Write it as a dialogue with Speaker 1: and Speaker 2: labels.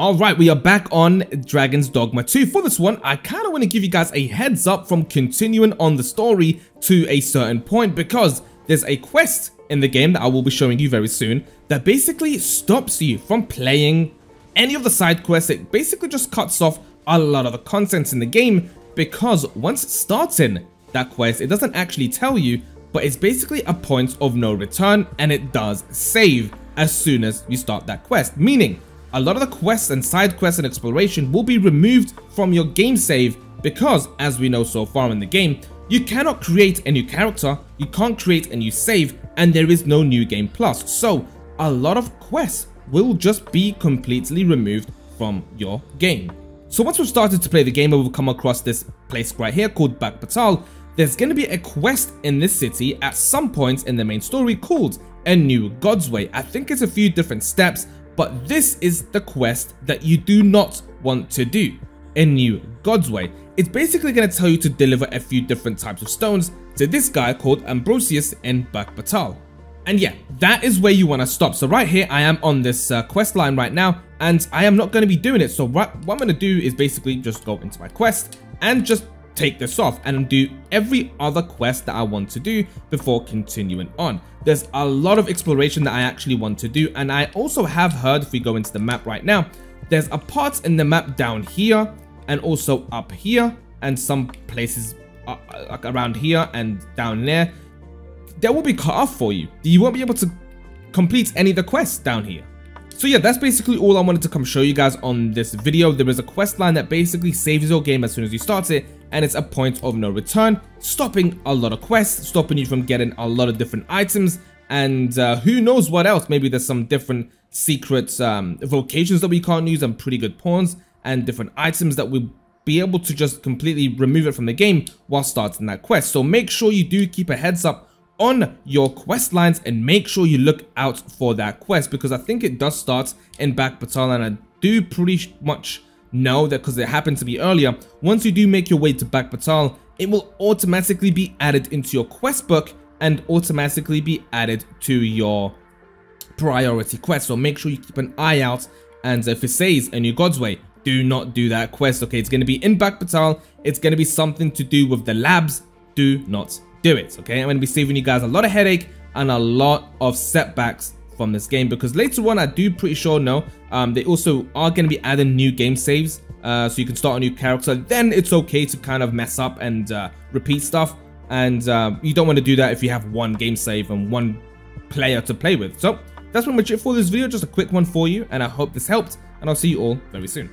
Speaker 1: Alright, we are back on Dragon's Dogma 2. For this one, I kind of want to give you guys a heads up from continuing on the story to a certain point because there's a quest in the game that I will be showing you very soon that basically stops you from playing any of the side quests. It basically just cuts off a lot of the content in the game because once starting that quest, it doesn't actually tell you, but it's basically a point of no return and it does save as soon as you start that quest, meaning a lot of the quests and side quests and exploration will be removed from your game save because, as we know so far in the game, you cannot create a new character, you can't create a new save, and there is no new game plus. So, a lot of quests will just be completely removed from your game. So once we've started to play the game and we've come across this place right here called Bakbattahl, there's going to be a quest in this city at some point in the main story called A New God's Way. I think it's a few different steps, but this is the quest that you do not want to do. A New God's Way. It's basically going to tell you to deliver a few different types of stones to this guy called Ambrosius in Bakbattahl. And yeah, that is where you want to stop. So right here, I am on this uh, quest line right now, and I am not going to be doing it. So what I'm going to do is basically just go into my quest and just take this off and do every other quest that I want to do before continuing on. There's a lot of exploration that I actually want to do and I also have heard if we go into the map right now, there's a part in the map down here and also up here and some places uh, like around here and down there that will be cut off for you. You won't be able to complete any of the quests down here. So yeah, that's basically all I wanted to come show you guys on this video. There is a quest line that basically saves your game as soon as you start it, and it's a point of no return, stopping a lot of quests, stopping you from getting a lot of different items, and uh, who knows what else. Maybe there's some different secret um, vocations that we can't use and pretty good pawns, and different items that we'll be able to just completely remove it from the game while starting that quest. So make sure you do keep a heads up on your quest lines and make sure you look out for that quest because I think it does start in Bakbattahl and I do pretty much know that because it happened to me earlier, once you do make your way to Bakbattahl, it will automatically be added into your quest book and automatically be added to your priority quest. So make sure you keep an eye out and if it says a new God's Way, do not do that quest. Okay, it's going to be in Bakbattahl. It's going to be something to do with the labs. Do not do it, okay? I'm going to be saving you guys a lot of headache and a lot of setbacks from this game because later on I do pretty sure know um, they also are going to be adding new game saves uh, so you can start a new character. Then it's okay to kind of mess up and uh, repeat stuff. And uh, you don't want to do that if you have one game save and one player to play with. So that's pretty much it for this video. Just a quick one for you and I hope this helped and I'll see you all very soon